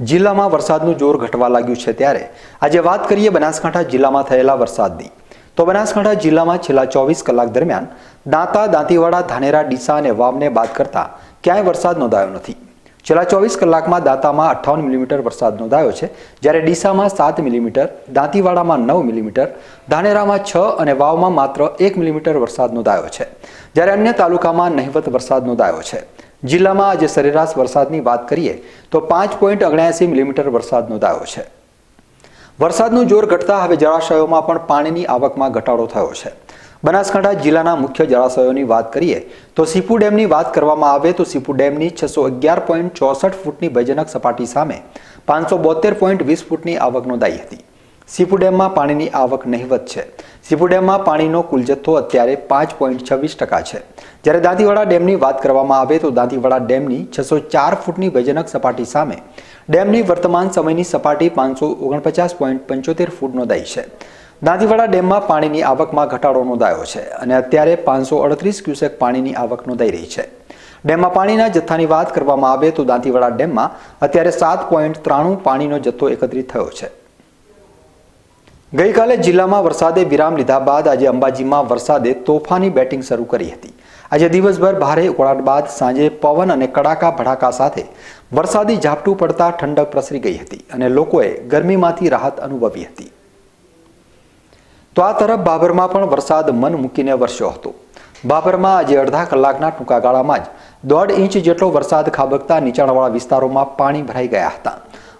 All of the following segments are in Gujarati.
જિલ્લામાં વરસાદનું જોર ઘટવા લાગ્યું છે ત્યારે આજે વાત કરીએ બનાસકાંઠા જિલ્લામાં થયેલા વરસાદની. તો બનાસકાંઠા જિલ્લામાં છેલ્લા ચોવીસ કલાક દરમિયાન દાંતા, દાંતીવાડા, ધાનેરા, ડીસા અને વાવને બાદ કરતા ક્યાંય વરસાદ નોંધાયો નથી. છેલ્લા ચોવીસ કલાકમાં દાંતામાં અઠ્ઠાવન મિલીમીટર વરસાદ નોંધાયો છે, જ્યારે ડીસામાં સાત મિલીમીટર, દાંતીવાડામાં નવ મિલીમીટર, ધાનેરામાં છ અને વાવમાં માત્ર એક મિલીમીટર વરસાદ નોંધાયો છે, જ્યારે અન્ય તાલુકામાં નહિવત વરસાદ નોંધાયો છે. જિલ્લામાં આજે સરેરાશ વરસાદની વાત કરીએ તો પાંચ પોઈન્ટ અગણ્યાસી મિલીમીટર વરસાદ નોંધાયો છે. વરસાદનું જોર ઘટતા હવે જળાશયોમાં પણ પાણીની આવકમાં ઘટાડો થયો છે. બનાસકાંઠા જિલ્લાના મુખ્ય જળાશયોની વાત કરીએ તો સીપુ ડેમની વાત કરવામાં આવે તો સીપુ ડેમની છસો અગિયાર પોઈન્ટ ચોસઠ ફૂટની ભયજનક સપાટી સામે પાંચસો બોતેર પોઈન્ટ વીસ ફૂટની આવક નોંધાઈ હતી. સીપુ ડેમમાં પાણીની આવક નહિવત છે. સીપુ ડેમમાં પાણીનો કુલ જથ્થો અત્યારે પાંચ પોઈન્ટ છવ્વીસ ટકા છે. જ્યારે દાંતીવાડા ડેમની વાત કરવામાં આવે તો દાંતીવાડા ડેમની છસો ચાર ફૂટની ભયજનક સપાટી સામે ડેમની વર્તમાન સમયની સપાટી પાંચસો ઓગણપચાસ પોઈન્ટ પંચોતેર ફૂટ નોંધાઈ છે. દાંતીવાડા ડેમમાં પાણીની આવકમાં ઘટાડો નોંધાયો છે અને અત્યારે પાંચસો અડત્રીસ ક્યુસેક પાણીની આવક નોંધાઈ રહી છે. ડેમમાં પાણીના જથ્થાની વાત કરવામાં આવે તો દાંતીવાડા ડેમમાં અત્યારે સાત પોઈન્ટ ત્રાણું પાણીનો જથ્થો એકત્રિત થયો છે. ગઈકાલે જિલ્લામાં વરસાદે વિરામ લીધા બાદ આજે અંબાજીમાં વરસાદે તોફાની બેટિંગ શરૂ કરી હતી. આજે દિવસભર ભારે ઉકળાટ બાદ સાંજે પવન અને કડાકા ભડાકા સાથે વરસાદી ઝાપટું પડતા ઠંડક પ્રસરી ગઈ હતી અને લોકોએ ગરમીમાંથી રાહત અનુભવી હતી. તો આ તરફ બાબરમાં પણ વરસાદ મન મૂકીને વરસ્યો હતો. બાબરમાં આજે અડધા કલાકના ટૂંકા ગાળામાં જ દોઢ ઇંચ જેટલો વરસાદ ખાબકતા નીચાણવાળા વિસ્તારોમાં પાણી ભરાઈ ગયા હતા.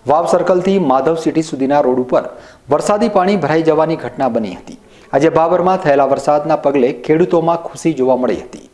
વાવ સર્કલથી માધવ સિટી સુધીના રોડ ઉપર વરસાદી પાણી ભરાઈ જવાની ઘટના બની હતી. આજે બાબરમાં થયેલા વરસાદના પગલે ખેડૂતોમાં ખુશી જોવા મળી હતી.